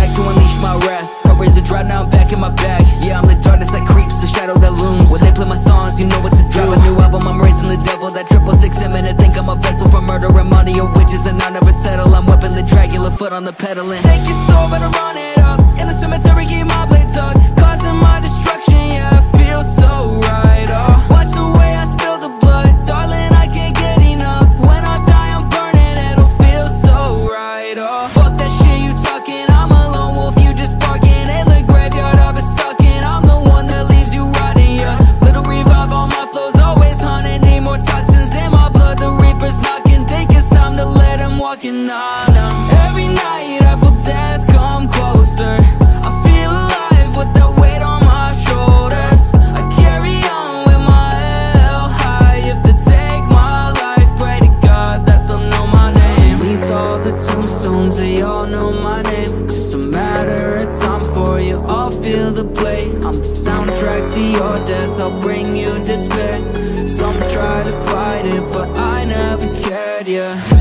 back to unleash my wrath. Heart raised the drought, now I'm back in my bag. Yeah, I'm the darkness that creeps, the shadow that looms. When they play my songs, you know what to do Drop. A new album, I'm raising the devil That triple six imminent, think I'm a vessel For murder and money or witches. And I'll never settle I'm whipping the Dragula, foot on the pedal and Take your soul, better run it up. In the cemetery, keep my blade tucked. Causing my destruction, yeah, it feels so right Oh, watch the way I spill the blood. Darling, I can't get enough. When I die, I'm burning, it'll feel so right Oh, fuck that shit you talking walking on them Every night I feel death come closer. I feel alive with the weight on my shoulders. I carry on with my hell high. If they take my life, pray to God that they'll know my name. Beneath all the tombstones, they all know my name. Just a matter of time for you all feel the play. I'm the soundtrack to your death, I'll bring you despair. Some try to fight it, but I never cared, yeah.